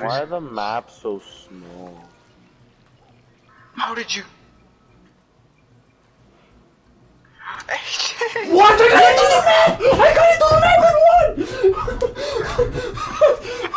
Why are the maps so small? How did you? what? I got into the map! I got into the map and one.